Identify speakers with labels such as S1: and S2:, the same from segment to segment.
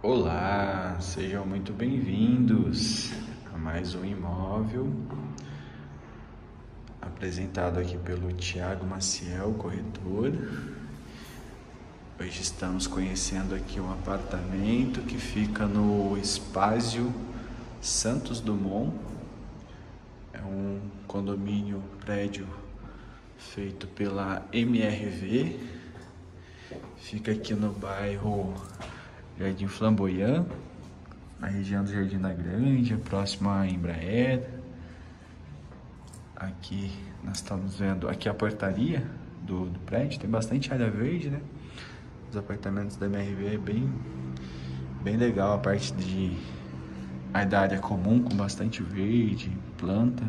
S1: Olá, sejam muito bem-vindos a mais um imóvel apresentado aqui pelo Tiago Maciel, corretor. Hoje estamos conhecendo aqui um apartamento que fica no Espásio Santos Dumont. É um condomínio prédio feito pela MRV. Fica aqui no bairro Jardim Flamboyant, na região do Jardim da Grande, próximo à Embraer. Aqui nós estamos vendo aqui a portaria do, do prédio, tem bastante área verde, né? Os apartamentos da MRV é bem, bem legal a parte de a da área comum com bastante verde, planta.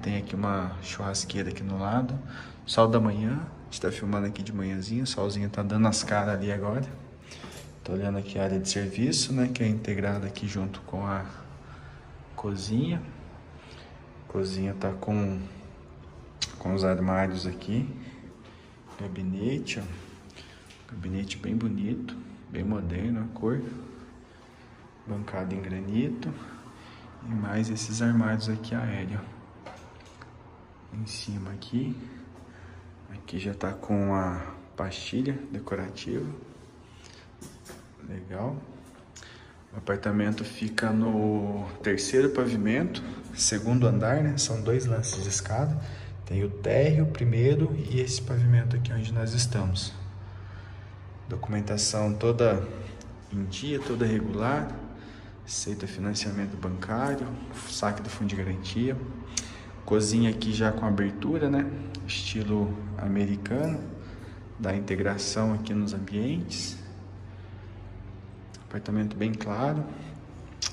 S1: Tem aqui uma churrasqueira aqui no lado. Sol da manhã, a gente tá filmando aqui de manhãzinha, o solzinho tá dando as caras ali agora. Tô olhando aqui a área de serviço, né, que é integrada aqui junto com a cozinha. A cozinha tá com com os armários aqui. Gabinete, ó. Gabinete bem bonito, bem moderno a cor. Bancada em granito. E mais esses armários aqui aéreo. Em cima aqui. Aqui já tá com a pastilha decorativa. Legal. O apartamento fica no terceiro pavimento, segundo andar, né? São dois lances de escada. Tem o térreo primeiro e esse pavimento aqui onde nós estamos. Documentação toda em dia, toda regular. Aceita financiamento bancário, saque do fundo de garantia. Cozinha aqui já com abertura, né? Estilo americano. Dá integração aqui nos ambientes. Apartamento bem claro,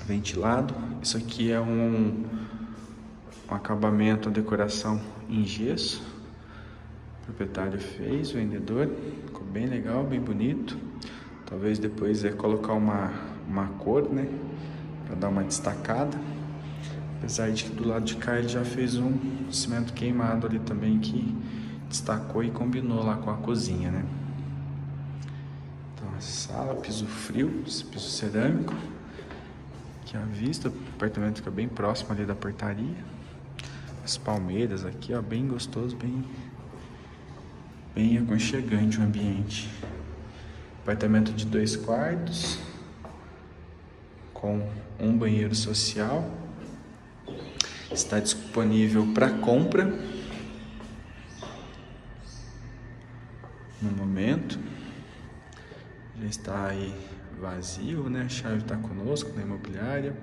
S1: ventilado. Isso aqui é um, um acabamento, uma decoração em gesso. O proprietário fez, o vendedor. Ficou bem legal, bem bonito. Talvez depois é colocar uma, uma cor, né? Para dar uma destacada. Apesar de que do lado de cá ele já fez um cimento queimado ali também que destacou e combinou lá com a cozinha, né? Sala, piso frio, piso cerâmico. Aqui a vista, o apartamento fica bem próximo ali da portaria. As palmeiras aqui, ó, bem gostoso, bem, bem aconchegante o ambiente. Apartamento de dois quartos, com um banheiro social. Está disponível para compra no momento já está aí vazio, né? A chave está conosco na imobiliária.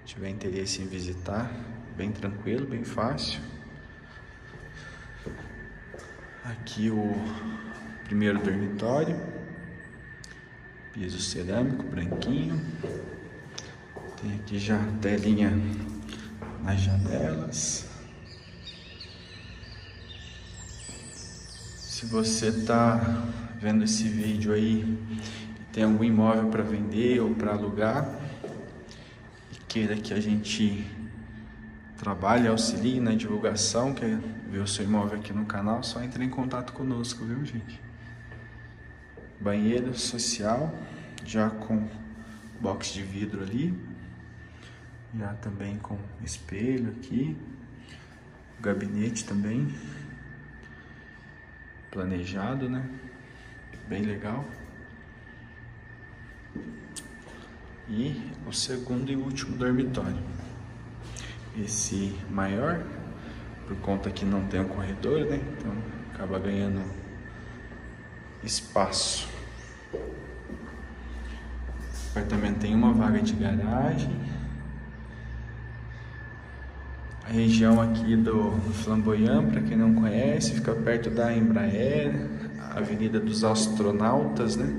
S1: Se tiver interesse em visitar, bem tranquilo, bem fácil. Aqui o primeiro dormitório, piso cerâmico branquinho. Tem aqui já telinha nas janelas. Se você está vendo esse vídeo aí, tem algum imóvel para vender ou para alugar e queira que a gente trabalhe, auxilie na divulgação, quer ver o seu imóvel aqui no canal, só entre em contato conosco, viu gente? Banheiro social, já com box de vidro ali, já também com espelho aqui, gabinete também planejado, né? Bem legal. E o segundo e último dormitório. Esse maior, por conta que não tem um corredor, né? Então acaba ganhando espaço. O apartamento tem uma vaga de garagem a região aqui do Flamboyant, para quem não conhece, fica perto da Embraer, Avenida dos Astronautas, né?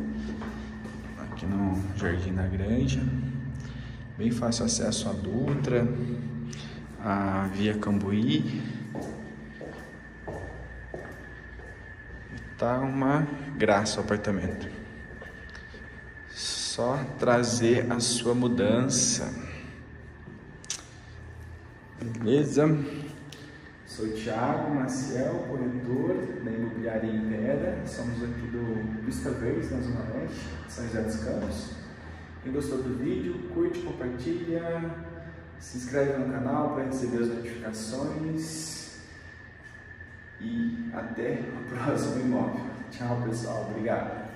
S1: Aqui no Jardim da Granja. Bem fácil acesso à Dutra, a Via Cambuí. Tá uma graça o apartamento. Só trazer a sua mudança. Beleza? Sou Thiago Maciel, corretor da. Somos aqui do Vista Verde, na Zona Leste, São José dos Campos. Quem gostou do vídeo, curte, compartilha, se inscreve no canal para receber as notificações e até o próximo imóvel. Tchau pessoal, obrigado.